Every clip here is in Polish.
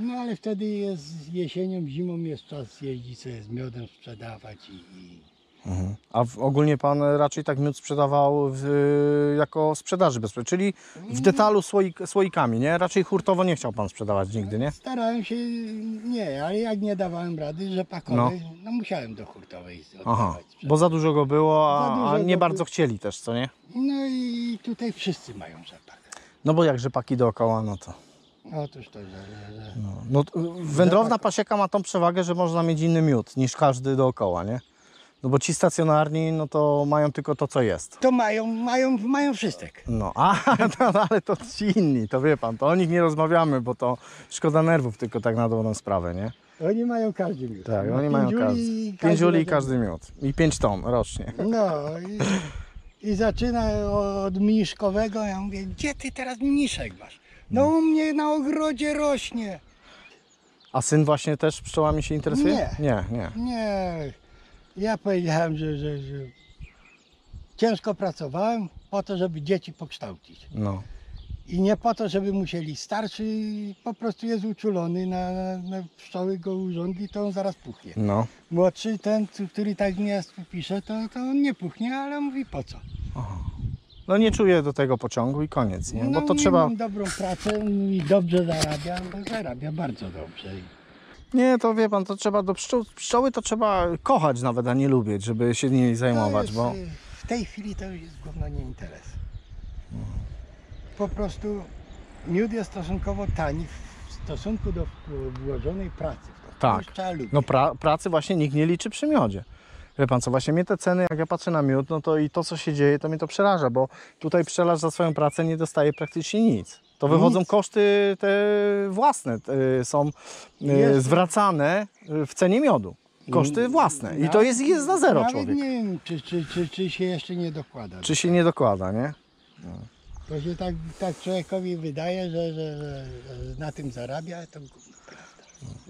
No ale wtedy jest jesienią, zimą jest czas jeździć sobie z miodem sprzedawać i, i A w, ogólnie pan raczej tak miód sprzedawał w, jako sprzedaży bezpośredniej, czyli w detalu słoik, słoikami, nie? Raczej hurtowo nie chciał pan sprzedawać nigdy, nie? starałem się, nie, ale jak nie dawałem rady rzepakowej, no, musiałem do hurtowej Aha, bo za dużo go było, Za a, dużo a nie go bardzo było. chcieli też, co nie? No i tutaj wszyscy mają rzepak. No bo jak rzepaki dookoła, no to... Otóż że, że No, no, wędrowna pasieka ma tą przewagę, że można mieć inny miód niż każdy dookoła, nie? No bo ci stacjonarni, no to mają tylko to, co jest. to mają, mają, mają wszystek. No, a, no, ale to ci inni, to wie pan, to o nich nie rozmawiamy, bo to szkoda nerwów tylko tak na dobrą sprawę, nie? Oni mają każdy miód. Tak, No, oni mają pięć każdy. Pięć uli i każdy miód. I pięć ton rocznie. No i, i zaczyna od mniszkowego. Ja mówię, gdzie ty teraz mniszek masz? No u mnie na ogrodzie rośnie. A syn właśnie też pszczołami się interesuje? Nie. Nie, nie. Nie, ja powiedziałem, że, że, że ciężko pracowałem po to, żeby dzieci pokształcić. No. I nie po to, żeby musieli starszy, po prostu jest uczulony na, na, pszczoły go urządli, to on zaraz puchnie. No. Młodszy, ten, który tak mnie pisze, to, to on nie puchnie, ale mówi po co. No nie czuję do tego pociągu i koniec, nie? No Bo to nie trzeba... mam dobrą pracę i dobrze zarabia, bo zarabia bardzo dobrze. Nie, to wie pan, to trzeba do pszczół... Pszczoły to trzeba kochać nawet, a nie lubić, żeby się nimi To zajmować, jest, bo... y, W tej chwili to już jest gówno nie interes. Po prostu miód jest stosunkowo tani w stosunku do włożonej pracy. w to. To Tak. już trzeba lubić. No pra, pracy właśnie nikt nie liczy przy miodzie. Wie pan co, właśnie mnie te ceny, jak ja patrzę na miód, no to i to co się dzieje, to mnie to przeraża, bo tutaj pszczelarz za swoją pracę nie dostaje praktycznie nic. To wychodzą Nic. koszty te własne, te są e, Jest. zwracane w cenie miodu. Koszty własne. I to jest, jest na zero Nawet człowiek. nie wiem, czy, czy, czy, czy się jeszcze nie dokłada. Czy się nie dokłada, nie? To się tak, tak człowiekowi wydaje, że, że, że, na tym zarabia, to gówno.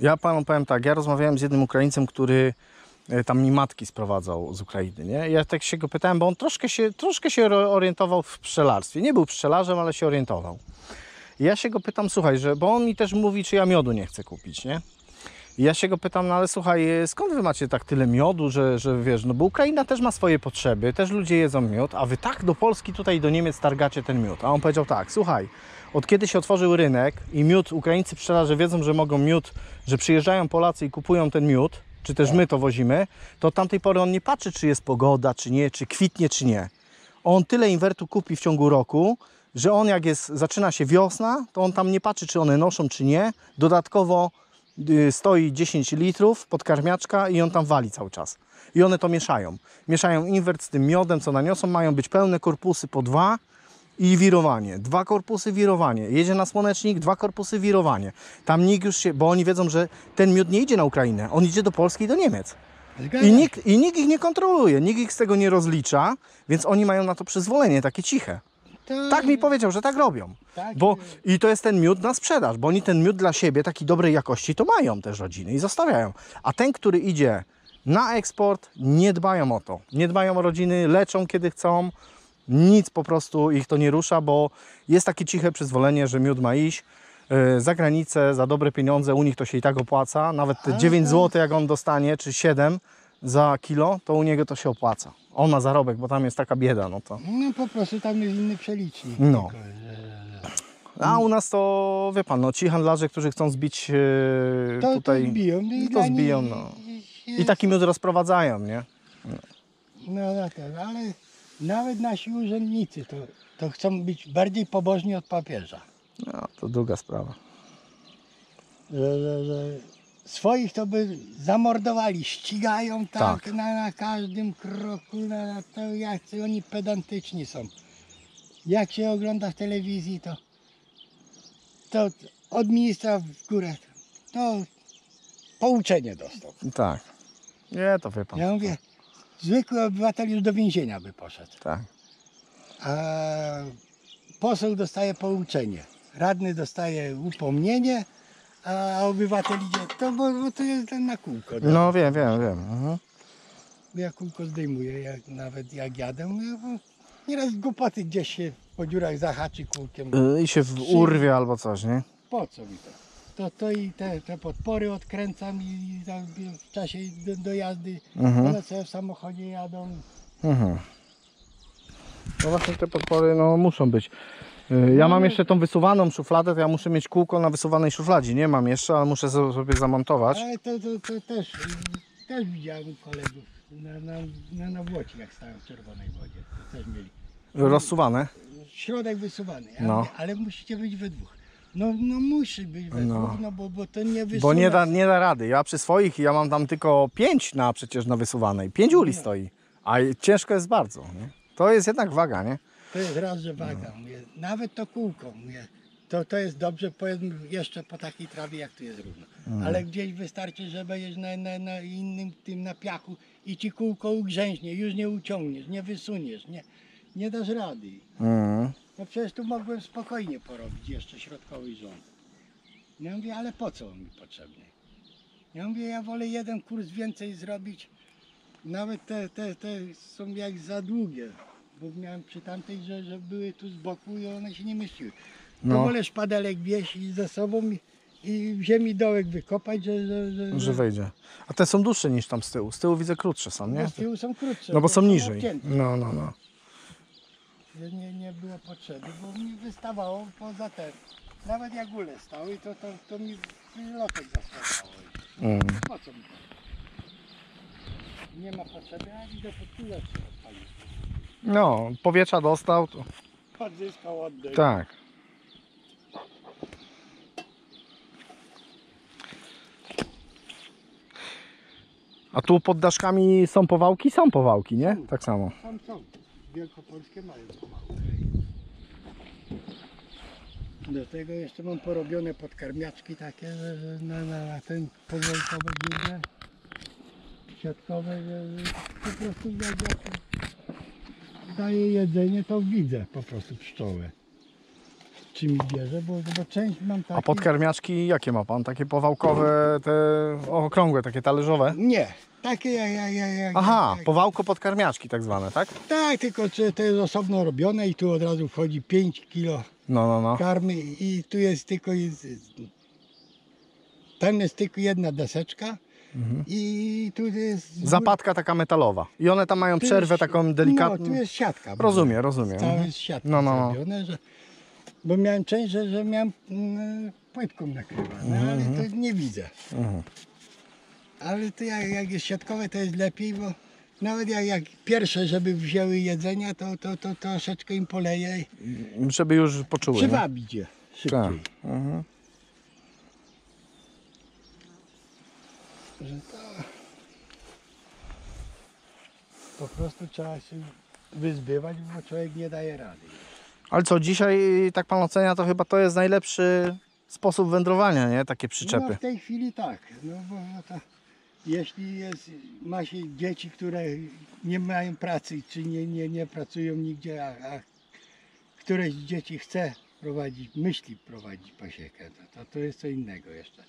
Ja panu powiem tak, ja rozmawiałem z jednym Ukraińcem, który tam mi matki sprowadzał z Ukrainy, nie? Ja tak się go pytałem, bo on troszkę się, troszkę się orientował w pszczelarstwie. Nie był pszczelarzem, ale się orientował. I ja się go pytam, słuchaj, że, bo on mi też mówi, czy ja miodu nie chcę kupić, nie? I ja się go pytam, no ale słuchaj, e, skąd wy macie tak tyle miodu, że, że wiesz, no bo Ukraina też ma swoje potrzeby, też ludzie jedzą miód, a wy tak do Polski tutaj do Niemiec targacie ten miód. A on powiedział tak, słuchaj, od kiedy się otworzył rynek i miód, Ukraińcy pszczelarze wiedzą, że mogą miód, że przyjeżdżają Polacy i kupują ten miód, czy też my to wozimy, to tamtej pory on nie patrzy, czy jest pogoda, czy nie, czy kwitnie, czy nie. On tyle inwertu kupi w ciągu roku, że on jak jest, zaczyna się wiosna, to on tam nie patrzy, czy one noszą, czy nie. Dodatkowo y, stoi 10 litrów podkarmiaczka i on tam wali cały czas. I one to mieszają. Mieszają inwert z tym miodem, co naniosą. Mają być pełne korpusy po dwa i wirowanie. Dwa korpusy wirowanie. Jedzie na słonecznik, dwa korpusy wirowanie. Tam nikt już się, bo oni wiedzą, że ten miód nie idzie na Ukrainę. On idzie do Polski i do Niemiec. I nikt, I nikt ich nie kontroluje, nikt ich z tego nie rozlicza, więc oni mają na to przyzwolenie, takie ciche. To- Tak mi powiedział, że tak robią. Tak, Bo, I to jest ten miód na sprzedaż, bo oni ten miód dla siebie, taki dobrej jakości, to mają też rodziny i zostawiają. A ten, który idzie na eksport, nie dbają o to. Nie dbają o rodziny, leczą kiedy chcą, nic po prostu ich to nie rusza, bo jest takie ciche przyzwolenie, że miód ma iść e, za granicę za dobre pieniądze, u nich to się i tak opłaca, nawet te Ale 9 to- zł jak on dostanie, czy 7 za kilo, to u niego to się opłaca. On ma zarobek, bo tam jest taka bieda, no to. No po prostu tam jest inny przelicznik. No. A u nas to, wie pan, no ci handlarze, którzy chcą zbić e, To, tutaj, to zbiją. i to zbiją, no. I taki miód rozprowadzają, nie? No, no tak, ale nawet nasi urzędnicy to, to chcą być bardziej pobożni od papieża. No, to druga sprawa. Że, że, że swoich to by zamordowali, ścigają tak, Tak. Na, na każdym kroku, na, na to jak oni pedantyczni są. Jak się ogląda w telewizji, to, to od ministra w górę to pouczenie dostał. Tak. Nie, to wie pan. Ja mówię, zwykły obywatel już do więzienia by poszedł. Tak. a poseł dostaje pouczenie, radny dostaje upomnienie, a obywatel idzie, to bo, bo to jest ten na kółko. No wiem, wiem, wiem. Mhm. Ja kółko zdejmuję, jak, nawet jak jadę, mówię, bo nieraz głupoty gdzieś się po dziurach zahaczy kółkiem. Y, I się w urwie albo coś, nie? Po co mi to? To, to i te, te podpory odkręcam i tam w czasie do, do jazdy Mhm. one sobie w samochodzie jadą. Mhm. No właśnie te podpory no, muszą być. Y, Ja mam jeszcze tą wysuwaną szufladę, to ja muszę mieć kółko na wysuwanej szufladzie. Nie mam jeszcze, ale muszę so- sobie zamontować. Ale to, to, to też, też widziałem kolegów na, na, na, na Włoci, jak stałem w czerwonej wodzie. To też mieli. Rozsuwane. Środek wysuwany, ja No. ale musicie być we dwóch. No, no musi być we No. dwóch, no bo, bo to nie wysuwa. Bo nie da, nie da rady. Ja przy swoich, ja mam tam tylko pięć na przecież na wysuwanej. Pięć uli stoi. A ciężko jest bardzo. Nie? To jest jednak waga, nie? To jest raz, że waga, No. mówię, nawet to kółko, mówię, to, to jest dobrze, powiedzmy, jeszcze po takiej trawie, jak tu jest równo. Mm. Ale gdzieś wystarczy, że będziesz na, na, na innym tym, na piachu i ci kółko ugrzęźnie, już nie uciągniesz, nie wysuniesz, nie, nie dasz rady. Mhm. No przecież tu mogłem spokojnie porobić jeszcze środkowy rząd. Ja mówię, ale po co on mi potrzebny? Ja mówię, ja wolę jeden kurs więcej zrobić. Nawet te, te, te są jak za długie. Bo miałem przy tamtej, że, że były tu z boku i one się nie mieściły. To No. wolę szpadelek wieść ze sobą i, i w ziemi dołek wykopać, że, że, że, Że wejdzie. A te są dłuższe niż tam z tyłu. Z tyłu widzę krótsze są, nie? bo z tyłu są krótsze. No bo są niżej. obcięte. No, no, no. Nie, nie było potrzeby, bo mi wystawało poza ten. Nawet jak ule stały, to, to, to mi lotek zasłaniało. Mm. Po co mi to? Nie ma potrzeby, a idę pod kulę. No, powietrza dostał. To... Odzyskał oddech. Tak. A tu pod daszkami są powałki? Są powałki, nie? Tak samo. Tam są. Wielkopolskie mają pomału. Do tego jeszcze mam porobione podkarmiaczki takie, na, na, na ten powolkowe dziurze siatkowe, po prostu jak, jak daję jedzenie, to widzę po prostu pszczołę. Czy mi bierze, bo, bo część mam takie... A podkarmiaczki jakie ma pan? Takie powałkowe, te okrągłe, takie talerzowe? Nie, takie jak... jak, jak, jak Aha, jak, powałko podkarmiaczki tak zwane, tak? Tak, tylko to jest osobno robione i tu od razu wchodzi 5 kilo No, no, no. karmy i tu jest tylko jest, tam jest tylko jedna deseczka i tu jest Zapadka taka metalowa. I one tam mają tu przerwę jest- taką delikatną. No, tu jest siatka. Rozumiem, rozumiem. Mhm. jest siatka No, no, no. zrobione, że, bo miałem część, że, że miałem mm, płytką nakrywane, ale to nie widzę. Mhm. Ale to jak, jak jest siatkowe, to jest lepiej, bo nawet jak, jak pierwsze, żeby wzięły jedzenia, to, to, to troszeczkę im poleje Żeby już poczuły. przywabić je szybciej. Tak. Mhm. że to po prostu trzeba się wyzbywać, bo człowiek nie daje rady. Ale co, dzisiaj tak pan ocenia, to chyba to jest najlepszy sposób wędrowania, nie? Takie No przyczepy. w tej chwili tak, no bo no to jeśli jest, ma się dzieci, które nie mają pracy, czy nie, nie, nie pracują nigdzie, a, a któreś z dzieci chce prowadzić, myśli prowadzić pasiekę, to, to, to jest co innego jeszcze.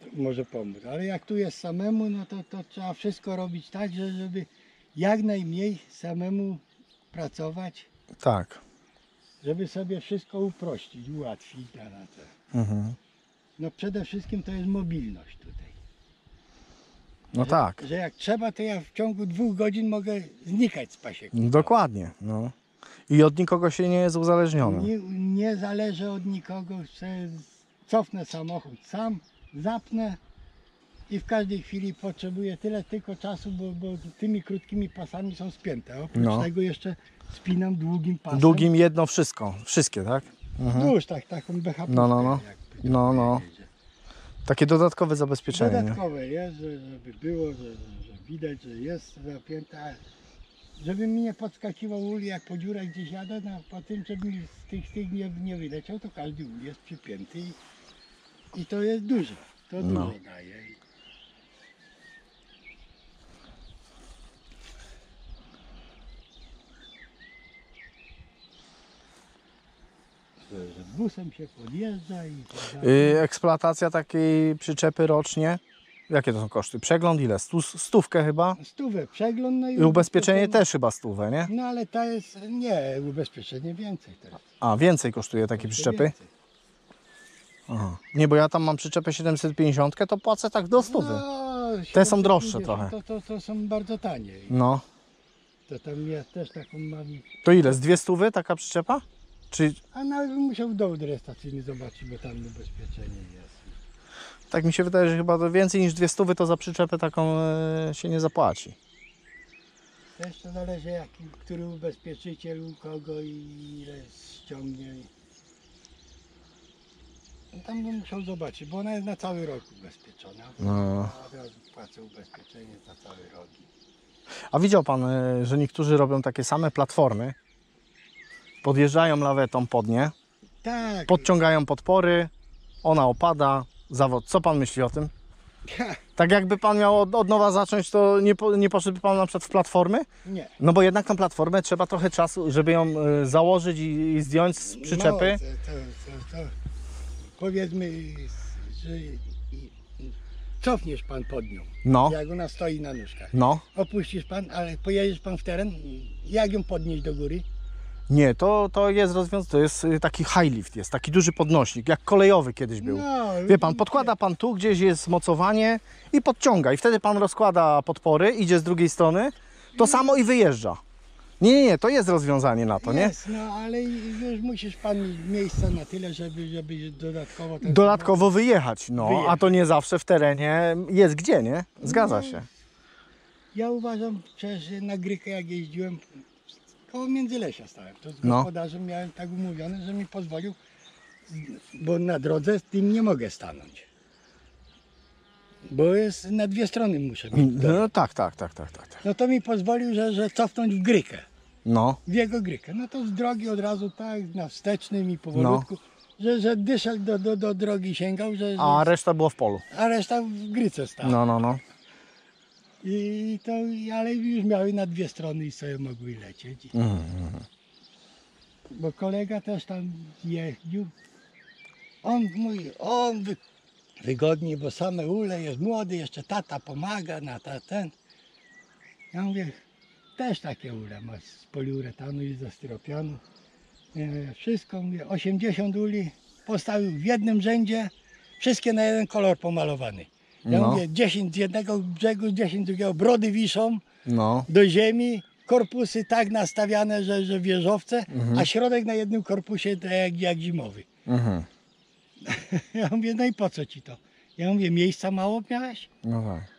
To może pomóc, ale jak tu jest samemu, no to, to trzeba wszystko robić tak, że żeby jak najmniej samemu pracować, Tak. żeby sobie wszystko uprościć, ułatwić na, te. Mhm. No przede wszystkim to jest mobilność tutaj. No tak. Że jak trzeba, to ja w ciągu dwóch godzin mogę znikać z pasieku. Dokładnie. No. I od nikogo się nie jest uzależniony. Nie, nie zależy od nikogo, że cofnę samochód sam, zapnę i w każdej chwili potrzebuję tyle tylko czasu, bo, bo tymi krótkimi pasami są spięte. Oprócz No. tego jeszcze spinam długim pasem. Długim jedno wszystko. Wszystkie, tak? Wzdłuż tak, taką BHP. No, no, no. No, no. Takie dodatkowe zabezpieczenie. Nie? Dodatkowe jest, że- żeby było, że, że, widać, że jest zapięta. Żeby mi nie podskakiwał ul jak po dziurach gdzieś jadę, no, po tym, żeby mi z tych, tych nie, nie wyleciał, to każdy ul jest przypięty i, i to jest dużo. To No. dużo daje. Że, że busem się podjeżdża i tak dalej. Y, eksploatacja takiej przyczepy rocznie. Jakie to są koszty? Przegląd ile? Stu, stówkę chyba? Stówę przegląd, no i I ubezpieczenie też chyba stówę, nie? No ale ta jest, nie, ubezpieczenie więcej teraz. A, więcej kosztuje takie Jeszcze przyczepy? więcej. Aha. Nie, bo ja tam mam przyczepę 750, to płacę tak do stówy. No, Te są droższe 750 trochę. To, to, to są bardzo tanie. No. To tam ja też taką mam. To ile? Z dwie stówy taka przyczepa? Czy A nawet bym musiał dowód rejestracyjny zobaczyć, bo tam ubezpieczenie jest. tak mi się wydaje, że chyba więcej niż dwie stówy to za przyczepę taką e, się nie zapłaci. To jeszcze zależy jaki, który ubezpieczyciel u kogo i ile ściągnie. No Tam bym musiał zobaczyć, bo ona jest na cały rok ubezpieczona. No. A razu płacę ubezpieczenie za cały rok. A widział pan, e, że niektórzy robią takie same platformy, podjeżdżają lawetą pod nie, Tak. podciągają podpory, ona opada, zawód. Co pan myśli o tym? Tak jakby pan miał od, od nowa zacząć, to nie, po, nie poszedłby pan na przykład w platformy? Nie. No bo jednak tą platformę trzeba trochę czasu, żeby ją e, założyć i, i zdjąć z przyczepy. No, to, to, to, to, powiedzmy, że i- i- cofniesz pan pod nią, No, jak ona stoi na nóżkach. no. Opuścisz pan, ale pojedziesz pan w teren, jak ją podnieść do góry? Nie, to, to jest rozwiązanie, to jest y, taki high lift, jest taki duży podnośnik, jak kolejowy kiedyś był. No, Wie pan, podkłada pan tu, gdzieś jest mocowanie i podciąga i wtedy pan rozkłada podpory, idzie z drugiej strony, to samo i wyjeżdża. Nie, nie, nie, to jest rozwiązanie na to, nie? Jest, no ale już musisz pan mieć miejsca na tyle, żeby, żeby dodatkowo... ten- Dodatkowo wyjechać, no, a Wyjechać. to nie zawsze w terenie jest gdzie, nie? Zgadza No. się. Ja uważam, przecież na Grykę jak jeździłem, koło Międzylesia stałem, to z No. gospodarzem miałem tak umówione, że mi pozwolił, bo na drodze z tym nie mogę stanąć. Bo jest na dwie strony muszę mieć. No tak, tak, tak, tak, tak. tak. No to mi pozwolił, że, że cofnąć w Grykę, No, w jego Grykę. No to z drogi od razu tak, na wstecznym i powolutku, że, że dyszel do, do, do drogi sięgał, że, że, No. a reszta była w polu. a reszta w Gryce stała. No, no, no. I to, ale już miały na dwie strony i sobie mogły lecieć. Mhm, Bo kolega też tam jeździł. On mówi, on wy, wygodnie, bo same ule jest młody, jeszcze tata pomaga na ta, ten. Ja mówię, też takie ule masz z poliuretanu i ze styropianu. Wszystko, mówię, 80 uli postawił w jednym rzędzie, wszystkie na jeden kolor pomalowany. Ja No. mówię, 10 z jednego brzegu, 10 z drugiego, brody wiszą No, do ziemi, korpusy tak nastawiane, że, że wieżowce, a środek na jednym korpusie tak jak, jak zimowy. mhm. Ja mówię, no i po co ci to? Ja mówię, miejsca mało miałeś? no tak.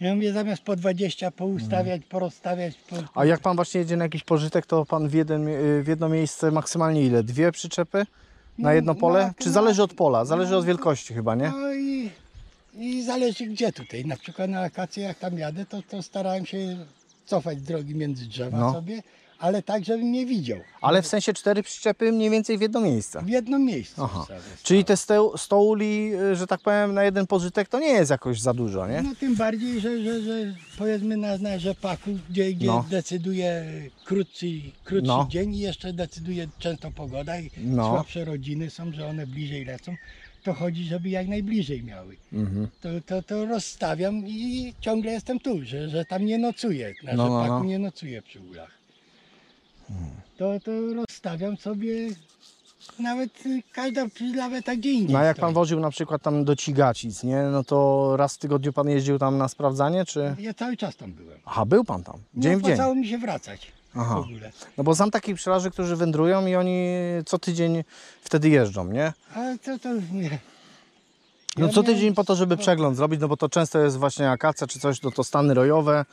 Ja mówię, zamiast po 20 poustawiać, porozstawiać. Po, A jak pan właśnie jedzie na jakiś pożytek, to pan w, jeden, y, w jedno miejsce maksymalnie ile? Dwie przyczepy na No, jedno pole? no, Czy no. zależy od pola? Zależy od wielkości chyba, nie? No i, i zależy gdzie tutaj. Na przykład na wakacje jak tam jadę, to, to starałem się cofać drogi między drzewa No. sobie, ale tak, żebym nie widział. Ale w sensie cztery przyczepy mniej więcej w jedno miejsce. W jednym miejscu. Aha. sobie Czyli te sto, stouli, y, że tak powiem, na jeden pożytek to nie jest jakoś za dużo, nie? No tym bardziej, że, że, że powiedzmy na, na rzepaku, gdzie, gdzie No. decyduje krótszy, krótszy No. dzień i jeszcze decyduje często pogoda i No. słabsze rodziny są, że one bliżej lecą, to chodzi, żeby jak najbliżej miały. Mhm. To, to, to rozstawiam i ciągle jestem tu, że, że tam nie nocuję, na No, no, rzepaku no. nie nocuję przy ulach. To, to rozstawiam sobie nawet y, każda laweta gdzie indziej No a jak stoi. pan woził na przykład tam do Cigacic, nie? No to raz w tygodniu pan jeździł tam na sprawdzanie, czy... Ja cały czas tam byłem. Aha, był pan tam, dzień nie w dzień. opłacało mi się wracać Aha. w ogóle. No bo znam takich pszczelarzy, którzy wędrują i oni co tydzień wtedy jeżdżą, nie? Ale to, to nie. No Ja co miałem- tydzień po to, żeby przegląd zrobić, no bo to często jest właśnie akacja czy coś, no to stany rojowe,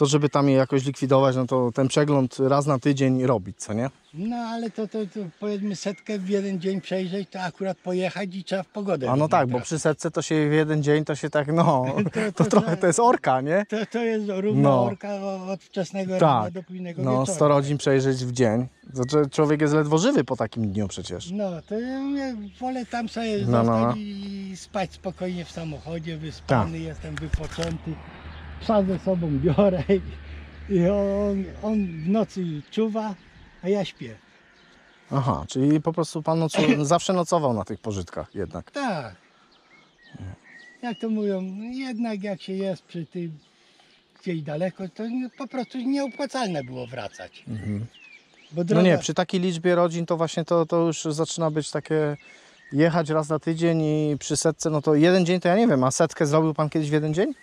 to żeby tam je jakoś likwidować, no to ten przegląd raz na tydzień robić, co nie? No ale to, to, to powiedzmy setkę w jeden dzień przejrzeć, to akurat pojechać i trzeba w pogodę. A no tak, bo przy setce to się w jeden dzień to się tak, no, to, to trochę to jest orka, nie? To, to jest równa No. orka od wczesnego rana Tak, do późnego no wieczoru. 100 rodzin przejrzeć w dzień, to człowiek jest ledwo żywy po takim dniu przecież. No, to ja mówię, wolę tam sobie No, no, zostać no. i spać spokojnie w samochodzie, wyspany, Tak. jestem wypoczęty. Psa ze sobą biorę i, i on, on w nocy czuwa, a ja śpię. Aha, czyli po prostu pan nocu, zawsze nocował na tych pożytkach jednak. Tak. Jak to mówią, jednak jak się jest przy tym gdzieś daleko, to nie- po prostu nieopłacalne było wracać. Bo No droga, nie, przy takiej liczbie rodzin to właśnie to, to już zaczyna być takie jechać raz na tydzień i przy setce, no to jeden dzień to ja nie wiem, a setkę zrobił pan kiedyś w jeden dzień?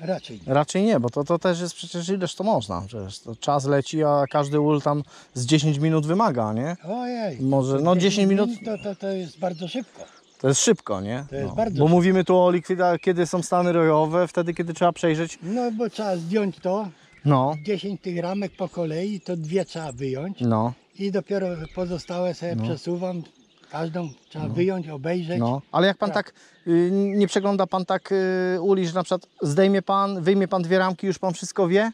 Raczej nie. Raczej nie, bo to, to też jest przecież ileż to można. Przecież to czas leci, a każdy ul tam z 10 minut wymaga, nie? Ojej. Może, no 10 minut To, to, to jest bardzo szybko. to jest szybko, nie? To jest no. bardzo Bo szybko. mówimy tu o likwidacji, kiedy są stany rojowe, wtedy kiedy trzeba przejrzeć. No bo trzeba zdjąć to, No, 10 tych ramek po kolei, to dwie trzeba wyjąć no, i dopiero pozostałe sobie przesuwam. Każdą trzeba wyjąć, obejrzeć. no. Ale jak pan tak, y, nie przegląda pan tak y, uli, że na przykład zdejmie pan, wyjmie pan dwie ramki, już pan wszystko wie?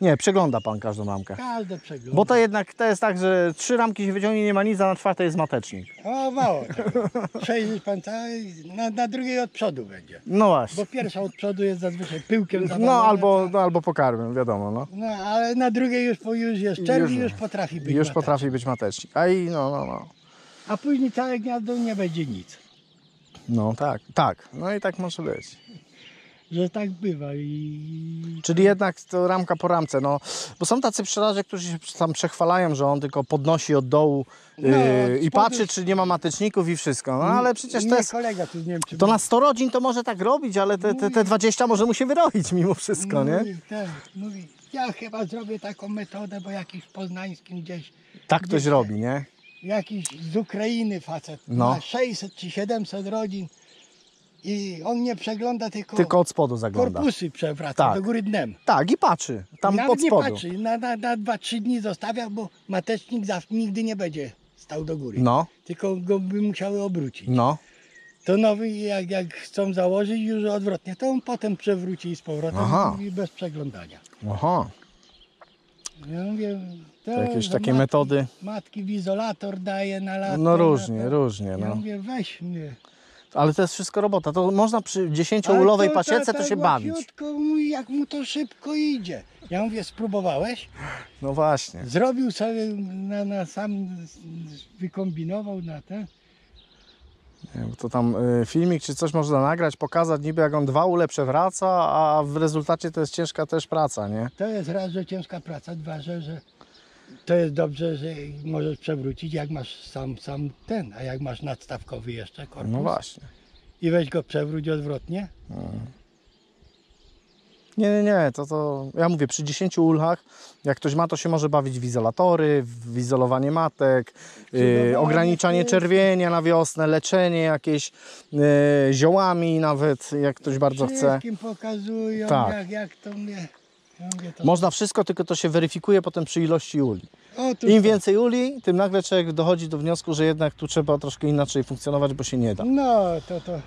Nie, przegląda pan każdą ramkę. Każde przegląd. Bo to jednak to jest tak, że trzy ramki się wyciągnie, nie ma nic, a na czwartej jest matecznik. O, mało. tego. Przejrzysz pan cały, na, na drugiej od przodu będzie. No właśnie. Bo pierwsza od przodu jest zazwyczaj pyłkiem No albo, no, albo pokarmem, wiadomo. No. No, ale na drugiej już, już jest czerw i Już- już potrafi być Już matecznik. potrafi być matecznik. A i no, no, no. A później całe gniazdo nie będzie nic. No tak, tak. No i tak może być. Że tak bywa i... Czyli jednak to ramka po ramce, no. Bo są tacy pszczelarze, którzy się tam przechwalają, że on tylko podnosi od dołu No, yy, i patrzy, czy nie ma mateczników i wszystko. No ale przecież to jest... kolega tu, nie wiem, czy... To na 100 rodzin to może tak robić, ale te, te, te 20 może mu się wyrobić mimo wszystko, nie? Mówi, tak, mówi, ja chyba zrobię taką metodę, bo jakiś w poznańskim gdzieś, Tak ktoś robi, nie? Jakiś z Ukrainy facet No. ma 600 czy 700 rodzin i on nie przegląda, tylko, Tylko od spodu zagląda. korpusy przewraca Tak. do góry dnem. Tak, i patrzy. Tam Nawet pod nie spodu. patrzy, na, na, na 2-3 dni zostawia, bo matecznik zawsze, nigdy nie będzie stał do góry. No, Tylko go by musiały obrócić. no. To nowy, jak, jak chcą założyć już odwrotnie, to on potem przewróci z powrotem Aha. i bez przeglądania. Aha. Ja mówię, to, To jakieś takie matki, metody. Matki w izolator daje na lato. No różnie, to. różnie, Ja no. mówię, weź mnie. Ale to jest wszystko robota. To można przy Ale 10-ulowej to pasiece to się bawić. jak mu to szybko idzie. Ja mówię, spróbowałeś? No właśnie. Zrobił sobie na, na sam, wykombinował na ten. To tam y, filmik czy coś można nagrać, pokazać niby jak on dwa ule przewraca, a w rezultacie to jest ciężka też praca, nie? To jest raz, że ciężka praca, dwa, że, że to jest dobrze, że możesz przewrócić, jak masz sam, sam ten, a jak masz nadstawkowy jeszcze korpus No właśnie. i weź go przewróć odwrotnie. Nie, nie, nie, to, to ja mówię, przy 10 ulchach, jak ktoś ma, to się może bawić w izolatory, w izolowanie matek, yy, ograniczanie czerwienia na wiosnę, leczenie jakieś yy, ziołami nawet, jak ktoś bardzo chce. Wszystkim pokazują, Tak. jak, jak to mnie. Ja mówię, to... Można wszystko, tylko to się weryfikuje potem przy ilości uli. Im to. więcej uli, tym nagle człowiek dochodzi do wniosku, że jednak tu trzeba troszkę inaczej funkcjonować, bo się nie da. No, to to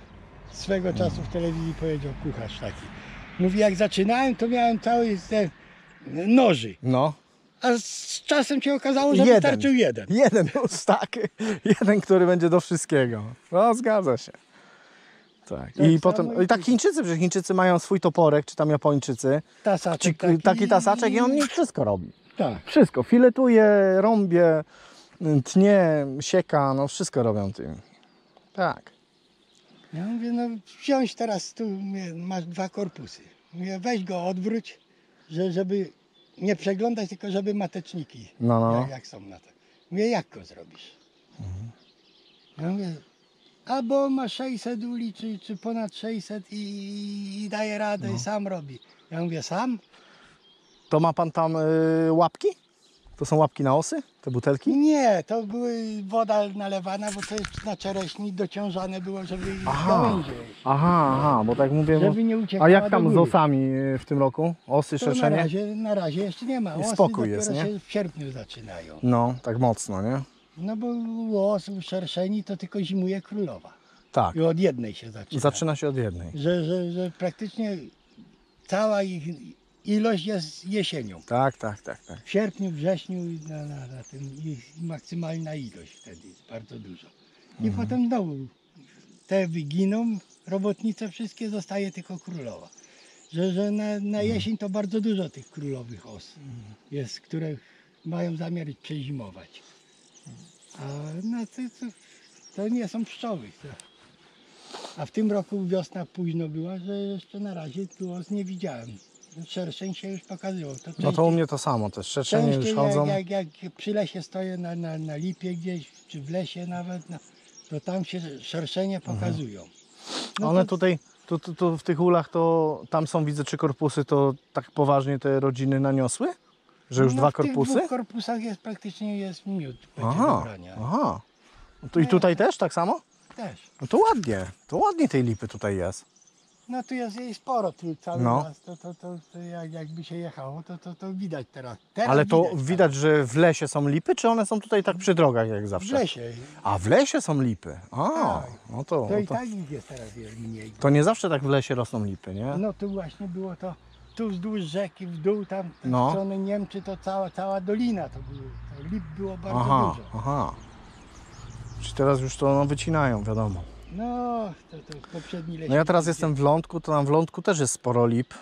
swego czasu w telewizji powiedział kucharz taki. Mówi, jak zaczynałem, to miałem cały ten noży. No, A z czasem się okazało, że Jeden. wystarczył jeden. jeden już tak, jeden, który będzie do wszystkiego. No, zgadza się. Tak. Tak I potem, i tak tu. Chińczycy, przecież Chińczycy mają swój toporek, czy tam Japończycy, Tasaczek ci, taki, taki tasaczek i on im wszystko robi. Tak. Wszystko, filetuje, rąbie, tnie, sieka, no wszystko robią tym. Tak. Ja mówię, no wziąć teraz tu, masz dwa korpusy. Mówię, weź go, odwróć, że, żeby nie przeglądać, tylko żeby mateczniki, No, no. jak, jak są na to. Mówię, jak go zrobisz? Ja mówię, albo ma 600 uli, czy, czy ponad 600 i, i daje radę No. i sam robi. Ja mówię, sam? To ma pan tam y, łapki? To są łapki na osy? Te butelki? Nie, to były woda nalewana, bo to jest na czereśni dociążane było, żeby Aha. gałęzie, Aha, aha, bo tak mówię. żeby nie uciekała A jak do tam z góry. osami y, w tym roku? Osy, To na szerszenie? razie, na razie jeszcze nie ma. I Osy spokój dopiero jest, nie? się w sierpniu zaczynają. No, tak mocno, nie? No bo u osób szerszeni to tylko zimuje królowa. Tak. I od jednej się zaczyna. Zaczyna się od jednej. Że, że, że praktycznie cała ich ilość jest jesienią. Tak, tak, tak, tak. W sierpniu, wrześniu i na, na, na tym maksymalna ilość wtedy jest bardzo dużo. I Mhm. potem znowu te wyginą, robotnice wszystkie, zostaje tylko królowa. Że, że na, Mhm. na jesień to bardzo dużo tych królowych os jest, które mają zamiar przezimować. A no to, to, to nie są pszczoły. To. A w tym roku wiosna późno była, że jeszcze na razie tu os nie widziałem. Szerszeń się już pokazywał. To No to u mnie to samo też. Szerszenie już chodzą. jak, jak, jak przy lesie stoję na, na, na lipie gdzieś, czy w lesie nawet, no, to tam się szerszenie pokazują. No One to- tutaj, tu, tu, tu w tych ulach, to tam są, widzę, trzy korpusy, to tak poważnie te rodziny naniosły? Że już no, dwa W tych korpusy? dwóch korpusach jest praktycznie jest miód będzie do Aha, brania. aha. No to I tutaj też tak samo? Też. No to ładnie, to ładnie tej lipy tutaj jest. No tu jest jej sporo, tu cały No. las, to, to, to, to jak, jakby się jechało, to, to, to widać teraz. teraz Ale to widać, widać, że w lesie są lipy, czy one są tutaj tak przy drogach jak tak. W zawsze? lesie. A w lesie są lipy. A, Tak. no to, To i to, tak ich jest teraz mniej. to nie zawsze tak w lesie rosną lipy, nie? No tu właśnie było to, tu wzdłuż rzeki, w dół, tam w No. stronę Niemczy, to cała, cała dolina to było. To lip było bardzo Aha, dużo. aha. Czyli teraz już to no, wycinają, wiadomo. No, to, to poprzedni leśnik. No ja teraz jestem w Lądku, to tam w Lądku też jest sporo lip.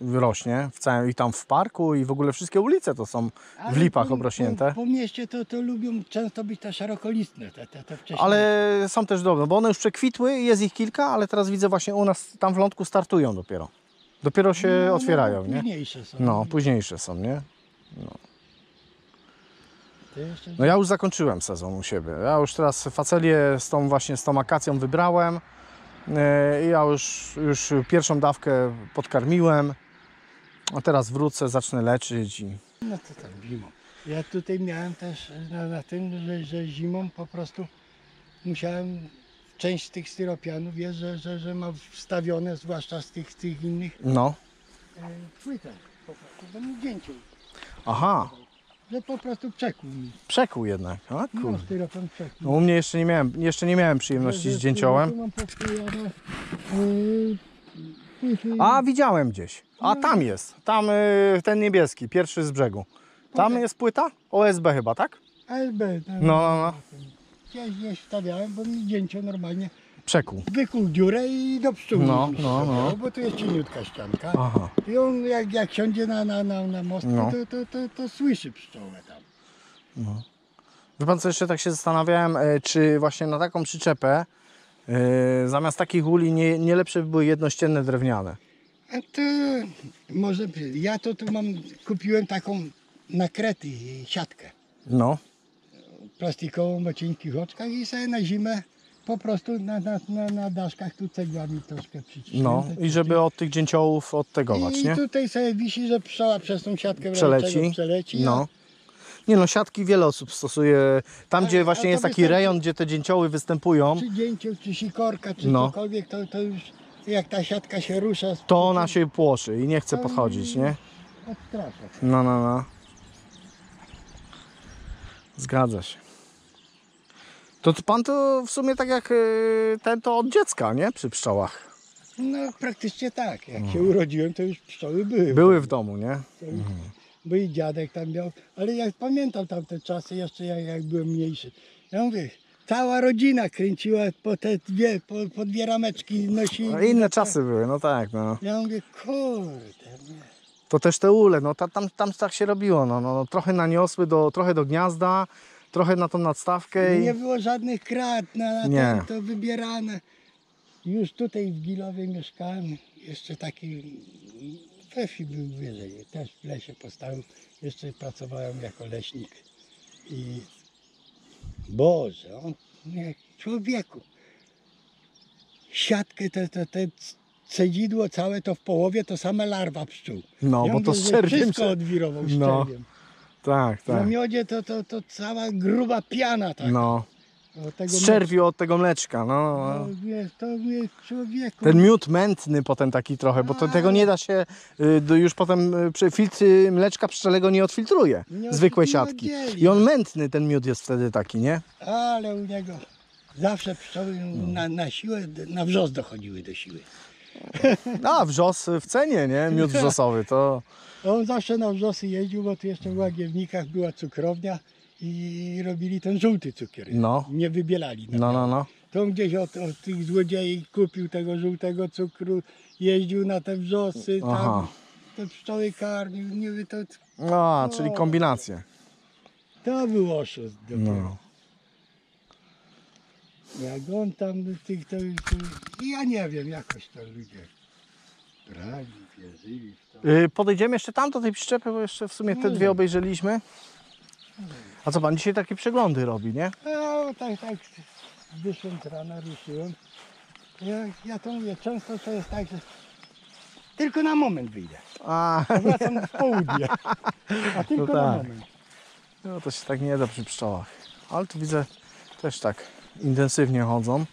Rośnie w całym, i tam w parku i w ogóle wszystkie ulice to są w lipach po, obrośnięte. Po, po mieście to, to lubią często być te szerokolistne, te, te, te wcześniej. Ale są też dobre, bo one już przekwitły, jest ich kilka, ale teraz widzę właśnie u nas tam w Lądku startują dopiero. Dopiero się No, otwierają, no, nie? Późniejsze są. No, późniejsze są, nie? Jeszcze... No ja już zakończyłem sezon u siebie. Ja już teraz facelię z tą właśnie z tą akacją wybrałem. E, Ja już, już pierwszą dawkę podkarmiłem. A teraz wrócę, zacznę leczyć i No to tam zimą. Ja tutaj miałem też na, na tym, że, że zimą po prostu musiałem część tych styropianów jest, że, że, że ma wstawione, zwłaszcza z tych, tych innych no. e, płytę. Po prostu, bo mi zdjęcie, Aha, że po prostu przekuł mi. przekuł jednak. A No, kurde. styropian No, przekuł. u mnie jeszcze nie miałem, jeszcze nie miałem przyjemności z Mam tych, yy, A widziałem gdzieś. A tam jest. Tam y, ten niebieski, pierwszy z brzegu. Tam jest płyta? OSB chyba, tak? ASB. tam- No, no, no. Gdzieś wstawiałem, bo mi zdjęcie normalnie Przekuł. wykuł dziurę i do pszczół. No, no, no. Bo tu jest cieniutka ścianka. Aha. I on jak, jak siądzie na, na, na, na most, No. to, to, to, to słyszy pszczołę tam. Wie pan co, jeszcze tak się zastanawiałem, e, czy właśnie na taką przyczepę e, zamiast takich uli nie, nie lepsze by były jednościenne drewniane. A to może ja to tu mam, kupiłem taką nakrety, siatkę No, plastikową o cienkich oczkach i sobie na zimę po prostu na, na, na, na daszkach tu cegłami troszkę przyciśnięte. no i żeby od tych dzięciołów odtegować, I nie? tutaj sobie wisi, że pszczoła przez tą siatkę Przeleci. przeleci. a- No. Nie no, siatki wiele osób stosuje. Tam, gdzie właśnie to jest taki wystarczy- rejon, gdzie te dzięcioły występują, Czy dzięcioł, czy sikorka, czy No. cokolwiek, to, to już jak ta siatka się rusza, to ona się płoszy i nie chce podchodzić, nie? odstrasza. No, no, no. Zgadza się. To pan to w sumie tak jak y, ten to od dziecka, nie? Przy pszczołach. No praktycznie tak. Jak się urodziłem, to już pszczoły były. Były w domu, nie? Bo i dziadek tam miał. Ale jak pamiętam tamte czasy, jeszcze jak, jak byłem mniejszy. Ja mówię, cała rodzina kręciła po te dwie, po, po dwie rameczki nosili. No, inne czasy były, no tak, no. Ja mówię, kurde, nie. To też te ule, no ta, tam, tam tak się robiło, no, no, no trochę naniosły, do, trochę do gniazda, trochę na tą nadstawkę i... Nie było żadnych krat na, na Nie. ten, to wybierane. Już tutaj w Gilowie mieszkałem, jeszcze taki we wsi był wyżej, też w lesie postawił. Jeszcze pracowałem jako leśnik. I Boże, on nie, człowieku. Siatkę, te, te, te cedzidło całe to w połowie to same larwa pszczół. No, Ja bo to z czerwiem Wszystko odwirował No, szczerwiem. Tak, Na tak. miodzie to, to, to cała gruba piana taka. No, Od tego z czerwiu od tego mleczka, no. no. wiesz, to wiesz, człowieku. Ten miód mętny potem taki trochę, bo to, tego nie da się, y, do- już potem y, przy- filtr y, mleczka pszczelego nie odfiltruje, Nie zwykłe siatki. oddzieli. I on mętny ten miód jest wtedy taki, nie? Ale u niego zawsze pszczoły No. na, na siłę, na wrzos dochodziły do siły. A, wrzos w cenie, nie? Miód wrzosowy, to... On zawsze na wrzosy jeździł, bo tu jeszcze w Łagiewnikach była cukrownia i robili ten żółty cukier. No. Nie wybielali. No, no, no. To on gdzieś od, od tych złodziei kupił tego żółtego cukru, jeździł na te wrzosy, Aha. tam te pszczoły karmił. Nie, wiem, to, A, czyli kombinacje. to był oszust. dopiero. No. Jak on tam tych, to, to ja nie wiem, jakoś to ludzie brali, wierzyli w to. Y, Podejdziemy jeszcze tam do tej przyczepy, bo jeszcze w sumie te dwie obejrzeliśmy. A co pan dzisiaj takie przeglądy robi, nie? No tak, tak, wyszłem z rana, ruszyłem. Ja, ja to mówię, często to jest tak, że tylko na moment wyjdę. A, A Wracam w południe. A tylko No na tak. moment. no to się tak nie da przy pszczołach. Ale tu widzę też tak intensywnie chodzą.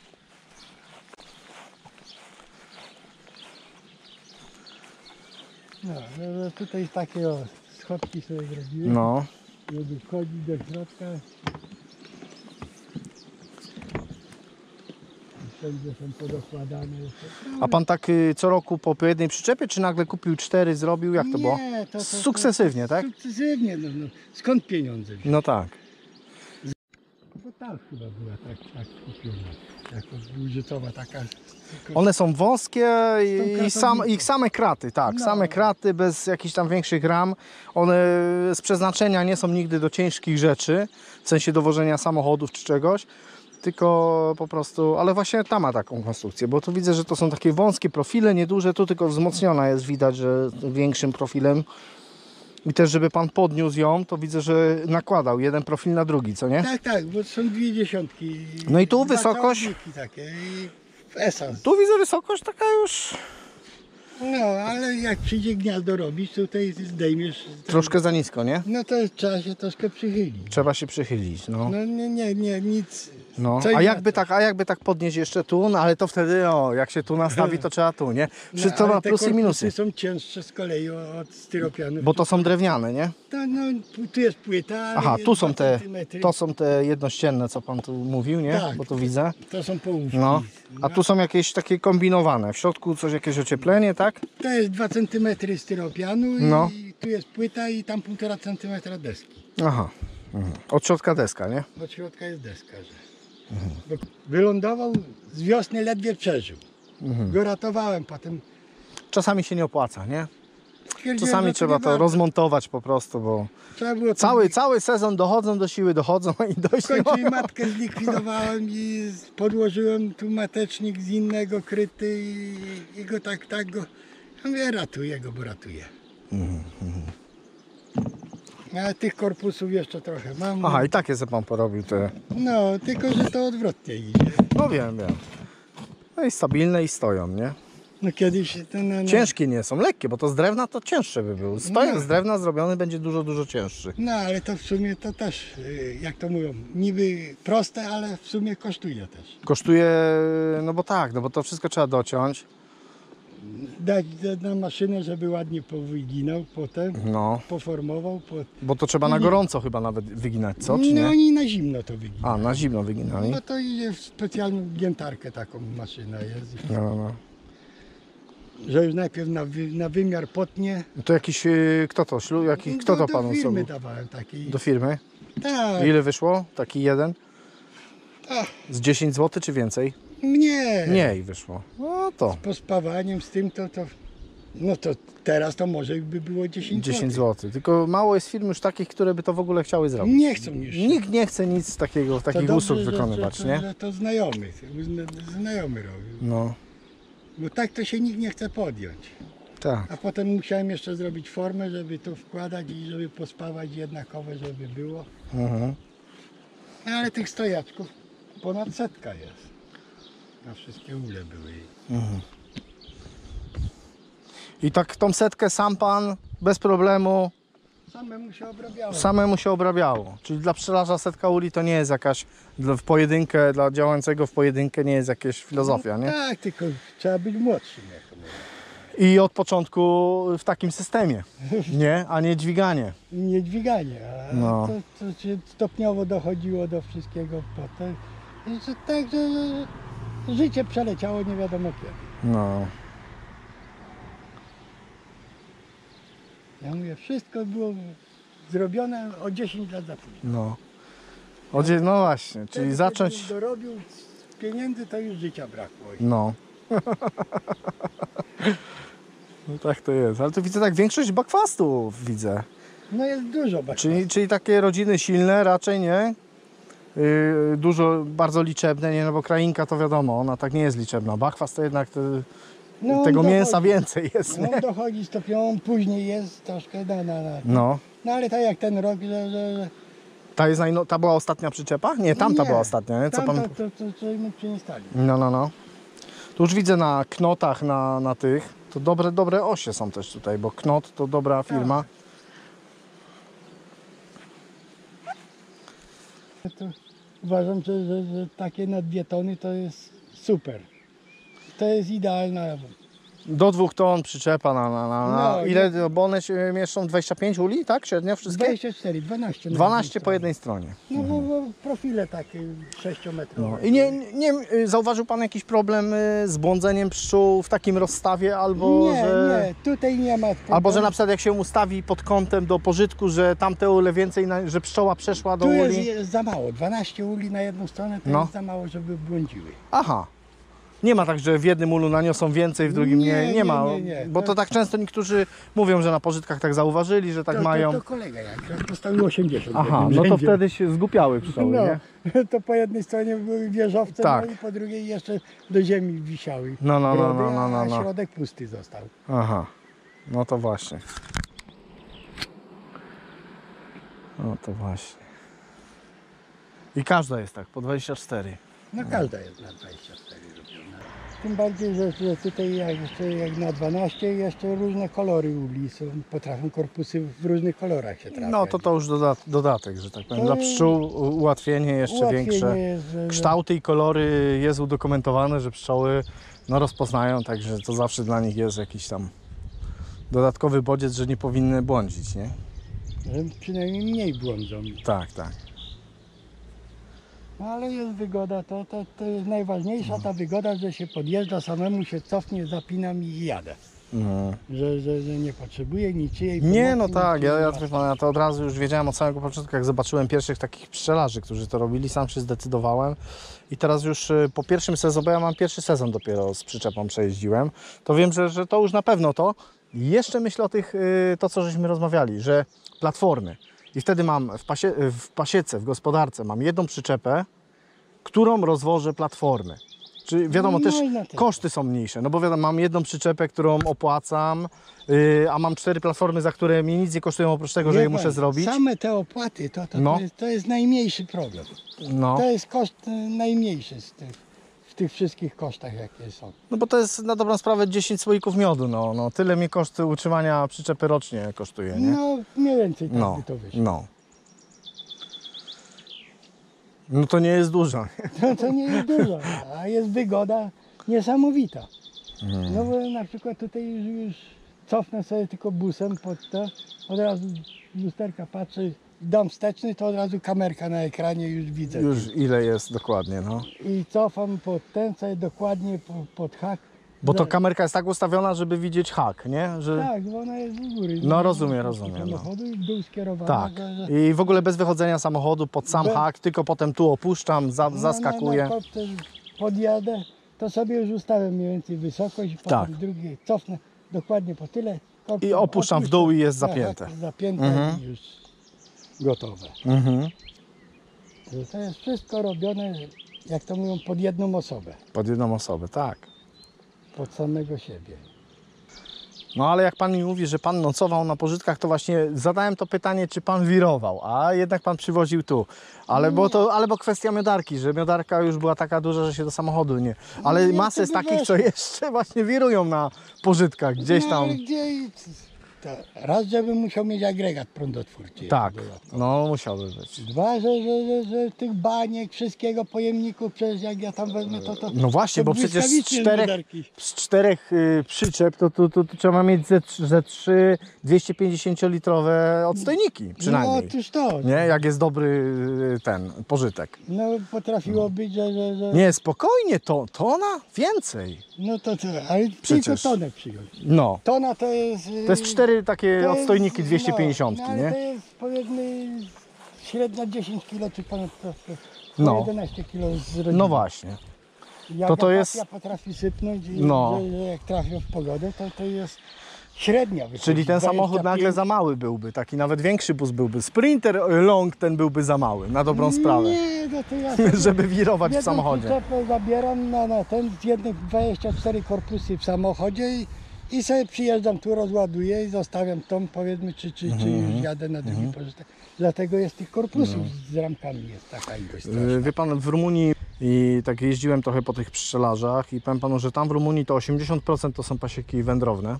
No, no, no tutaj takie o, schodki sobie zrobiłem, No, żeby wchodzić do środka. Wszędzie są podokładane. a pan tak y, co roku po, po jednej przyczepie, czy nagle kupił cztery, zrobił? Jak to było? Nie, to, to, to, Sukcesywnie, tak? Sukcesywnie, no, no. Skąd pieniądze wziąć? No tak. Tam chyba była tak, tak kupiona. Jako użycowa taka. One są wąskie i, sam, i same kraty, tak, No. same kraty bez jakichś tam większych ram. One z przeznaczenia nie są nigdy do ciężkich rzeczy, w sensie dowożenia samochodów czy czegoś, tylko po prostu, ale właśnie ta ma taką konstrukcję, bo tu widzę, że to są takie wąskie profile, nieduże, tu tylko wzmocniona jest, widać, że większym profilem. I też, żeby pan podniósł ją, to widzę, że nakładał jeden profil na drugi, co nie? Tak, tak, bo są dwie dziesiątki. No i tu Dwa wysokość? całowiki takie i w esans. Tu widzę wysokość taka już No, ale jak przyjdzie gniazdo robić, tutaj zdejmiesz. ten- troszkę za nisko, nie? No to trzeba się troszkę przychylić. Trzeba się przychylić, no. No nie, nie, nie, nic. No, a jakby, tak, a jakby tak podnieść jeszcze tu, no ale to wtedy, o, jak się tu nastawi, to trzeba tu, nie? Wszystko ale ma plusy i minusy. są cięższe z kolei od styropianu. Bo to są drewniane, nie? To, no, tu jest płyta. Aha, tu są te, to są te jednościenne, co pan tu mówił, nie? Tak. Bo tu widzę. To są połówki. No, a tu są jakieś takie kombinowane. W środku coś, jakieś ocieplenie, tak? To jest 2 cm styropianu No. i tu jest płyta i tam 1,5 cm deski. Aha. Mhm. Od środka deska, nie? Od środka jest deska. Że... Mhm. Wylądował z wiosny ledwie przeżył. Mhm. Go ratowałem potem. Czasami się nie opłaca, nie? Czasami trzeba to rozmontować po prostu, bo Trzeba było cały, cały sezon dochodzą do siły, dochodzą i dojść W nie mogą. matkę zlikwidowałem i z- podłożyłem tu matecznik z innego kryty i, i go tak, tak go. Ja mówię, ratuję go, bo ratuję. Ale tych korpusów jeszcze trochę mam. Aha, i takie sobie pan porobił te... No, tylko że to odwrotnie idzie. No wiem, wiem. No i stabilne i stoją, nie? No kiedyś ten. No, Ciężkie nie są, lekkie, bo to z drewna to cięższe by był. Stojak No. z drewna zrobiony będzie dużo, dużo cięższy. No ale to w sumie to też, y, jak to mówią, niby proste, ale w sumie kosztuje też. Kosztuje, no bo tak, no bo to wszystko trzeba dociąć. Dać na maszynę, żeby ładnie powyginał potem, No, poformował. Po... bo to trzeba na gorąco chyba nawet wyginać, co, czy no nie? oni na zimno to wyginają. A, na zimno wyginali. No to idzie w specjalną giętarkę taką maszyna jest. No, no, no. Że już najpierw na, wy, na wymiar potnie. To jakiś, y, kto to, ślu, jaki, kto do, to panu do firmy zrobił? dawałem taki. Do firmy? Tak, Ile wyszło? Taki jeden? tak. Z 10 zł czy więcej? Nie. Mniej wyszło. No to Po spawaniem z tym to, to. No to teraz to może by było 10 10 zł. zł. Tylko mało jest firm już takich, które by to w ogóle chciały zrobić. Nie chcą już. Nikt nie chce nic takiego, takich dobrze, usług wykonywać, że, nie? Że to znajomy, zna- znajomy robił. No, Bo tak to się nikt nie chce podjąć. tak. A potem musiałem jeszcze zrobić formę, żeby to wkładać i żeby pospawać jednakowe, żeby było. Mhm. No, ale tych stojaczków ponad setka jest. Na wszystkie ule były. I tak tą setkę sam pan bez problemu Samemu się obrabiałem. samemu się obrabiało. Czyli dla pszczelarza setka uli to nie jest jakaś dla- w pojedynkę, dla działającego w pojedynkę nie jest jakaś filozofia, nie? Tak, tylko trzeba być młodszym. Jak to mówię. I od początku w takim systemie, nie? A nie dźwiganie. Nie dźwiganie, a No. to, to się stopniowo dochodziło do wszystkiego potem. I że tak, że że życie przeleciało nie wiadomo kiedy. No. Ja mówię, wszystko było zrobione o 10 lat za późno. No. Odzie, no właśnie, czyli Wtedy, zacząć. kiedy dorobił z pieniędzy, to już życia brakło. No. No tak to jest. Ale tu widzę tak większość bakwastów widzę. No jest dużo bakterii. Czyli, czyli takie rodziny silne raczej nie. Yy, dużo, bardzo liczebne, nie? No bo krainka to wiadomo, ona tak nie jest liczebna. Bakwast to jednak te, No, tego mięsa więcej jest, No, nie? dochodzi on później jest troszkę na, na, na. No. No ale tak jak ten rok, że, że, Ta, jest najno... ta była ostatnia przyczepa? Nie, tamta Nie, była ostatnia, nie? Co Tamto, pan... to, to, co my. No, no, no. Tu już widzę na knotach, na, na tych, to dobre, dobre osie są też tutaj, bo knot to dobra firma. To uważam, że, że, że takie na dwie tony to jest super. To jest idealna. Do dwóch ton przyczepa na, na, na, na No, ile, bo one się mieszczą 25 uli, tak? Średnio wszystkie? 24, 12. na 12 jednej po jednej stronie. No bo, bo profile takie 6-metrowe. No. I nie, nie y, zauważył Pan jakiś problem y, z błądzeniem pszczół w takim rozstawie, albo nie, że... nie, tutaj nie ma problemu. Albo że na przykład jak się ustawi pod kątem do pożytku, że tamte ule więcej, na, że pszczoła przeszła do Tu jest, uli. jest za mało. 12 uli na jedną stronę to No. jest za mało, żeby błądziły. Aha. Nie ma tak, że w jednym ulu naniosą więcej, w drugim nie. Nie, Nie, nie, ma. nie, nie. Bo to tak często niektórzy mówią, że na pożytkach tak zauważyli, że tak to, mają. To, to kolega jak, jak postawił 80. w Aha, no to wtedy się zgupiały pszczoły, No, nie? to po jednej stronie były wieżowce, Tak. no i po drugiej jeszcze do ziemi wisiały. No, no, no, grody, no, no, no, A no. środek pusty został. Aha. No to właśnie. No to właśnie. I każda jest tak, po 24. No każda jest na 24 robiona. Tym bardziej, że, że tutaj jak, jak na 12 jeszcze różne kolory uli są. Potrafią korpusy w różnych kolorach się trafiać. No to to już doda dodatek, że tak powiem. Dla pszczół ułatwienie jeszcze Ułatwienie większe. Jest, że- Kształty i kolory jest udokumentowane, że pszczoły no, rozpoznają, także to zawsze dla nich jest jakiś tam dodatkowy bodziec, że nie powinny błądzić, nie? że przynajmniej mniej błądzą. Tak, tak. No ale jest wygoda, to, to, to jest najważniejsza ta wygoda, że się podjeżdża samemu, się cofnie, zapinam i jadę. Mhm. Że, że, że nie potrzebuję niczyjej Nie, pomocy, no tak, ja, ja, ja to od razu już wiedziałem od samego początku, jak zobaczyłem pierwszych takich pszczelarzy, którzy to robili, sam się zdecydowałem i teraz już y, po pierwszym sezonie, bo ja mam pierwszy sezon dopiero z przyczepą przejeździłem, to wiem, że, że to już na pewno to. Jeszcze myślę o tych, y, to co żeśmy rozmawiali, że platformy. I wtedy mam w, pasie, w pasiece, w gospodarce mam jedną przyczepę, którą rozwożę platformy. Czy wiadomo, No też koszty są mniejsze, no bo wiadomo, mam jedną przyczepę, którą opłacam, yy, a mam cztery platformy, za które mi nic nie kosztują oprócz tego, że Wie je muszę zrobić. Same te opłaty to, to, No. to, jest, to jest najmniejszy problem. No. To jest koszt e, najmniejszy z tych, tych wszystkich kosztach jakie są. no bo to jest na dobrą sprawę 10 słoików miodu, no, no. Tyle mi koszty utrzymania przyczepy rocznie kosztuje, nie? No mniej więcej tak No, by to wyszło. no. No to nie jest dużo. To, to nie jest dużo, a jest wygoda niesamowita. Mhm. No bo na przykład tutaj już, już cofnę sobie tylko busem pod to, od razu lusterka patrzę, dam wsteczny, to od razu kamerka na ekranie już widzę. Już ile jest dokładnie, no. I cofam pod ten sobie dokładnie po, pod hak. Bo to kamerka jest tak ustawiona, żeby widzieć hak, nie? Że... Tak, bo ona jest u góry. No, rozumiem, rozumiem, no. Samochodu i w dół skierowana. Tak. że- że- I w ogóle bez wychodzenia samochodu pod sam Be- hak, tylko potem tu opuszczam, za, No, zaskakuję. Na, na kopce podjadę, to sobie już ustawiam mniej więcej wysokość, potem Tak. z drugiej cofnę dokładnie po tyle. kopcem I opuszczam w dół i jest zapięte. tak, Zapięte Mhm. i już gotowe. Mhm. To jest wszystko robione, jak to mówią, pod jedną osobę, Pod jedną osobę, tak. pod samego siebie. No ale jak pan mi mówi, że pan nocował na pożytkach, to właśnie zadałem to pytanie, czy pan wirował, a jednak pan przywoził tu. Ale bo to, ale bo kwestia miodarki, że miodarka już była taka duża, że się do samochodu nie. Ale nie, masę to jest by takich, co jeszcze właśnie wirują na pożytkach, gdzieś No, tam. ale Gdzie, raz, żebym musiał mieć agregat prądotwórczy. Tak, dodatkowo. no musiałby być. Dwa, że, że, że, że tych baniek, wszystkiego pojemników, przecież jak ja tam wezmę, to to... No właśnie, to bo przecież z czterech, z czterech y, przyczep to, to, to, to trzeba mieć ze, ze trzy 250-litrowe odstojniki przynajmniej. No otóż to. Nie, jak jest dobry y, ten pożytek. No potrafiło być, że, że, że... Nie, spokojnie, to, tona więcej. No to co, ale Przecież. tylko tonę przyjąć. No. Tona to jest... y, To jest cztery takie to jest- odstojniki 250, no, no, nie? to jest powiedzmy średnia 10 kg czy ponad No. no. 11 kg z rodziny. No właśnie. Jak to to jest- potrafi sypnąć i No. jak trafią w pogodę, to to jest średnia. wychodzi, Czyli ten samochód 25. nagle za mały byłby, taki nawet większy bus byłby. Sprinter long ten byłby za mały, na dobrą sprawę. Nie, no to ja Żeby wirować w jedną samochodzie. przyczepę zabieram na, na ten, z jednych 24 korpusy w samochodzie i I sobie przyjeżdżam tu, rozładuję i zostawiam tą, powiedzmy, czy, czy, czy już jadę na drugi pożytek. Dlatego jest tych korpusów z ramkami jest taka ilość Y, straszna. Wie pan, w Rumunii i tak jeździłem trochę po tych pszczelarzach i powiem panu, że tam w Rumunii to 80% to są pasieki wędrowne.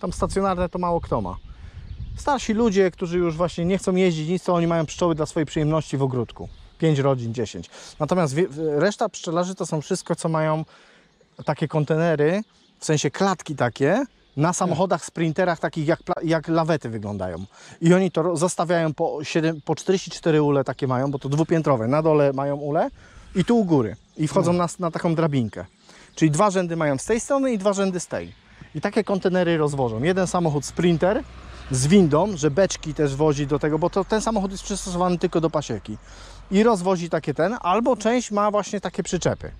Tam stacjonarne to mało kto ma. Starsi ludzie, którzy już właśnie nie chcą jeździć nic, to oni mają pszczoły dla swojej przyjemności w ogródku. 5 rodzin, 10. Natomiast reszta pszczelarzy to są wszystko, co mają takie kontenery, w sensie klatki takie, na samochodach, sprinterach, takich jak, jak lawety wyglądają. I oni to zostawiają po, 7, po 44 ule takie mają, bo to dwupiętrowe. Na dole mają ule i tu u góry. I wchodzą na, na taką drabinkę. Czyli dwa rzędy mają z tej strony i dwa rzędy z tej. I takie kontenery rozwożą. Jeden samochód sprinter z windą, że beczki też wozi do tego, bo to ten samochód jest przystosowany tylko do pasieki. I rozwozi takie ten, albo część ma właśnie takie przyczepy.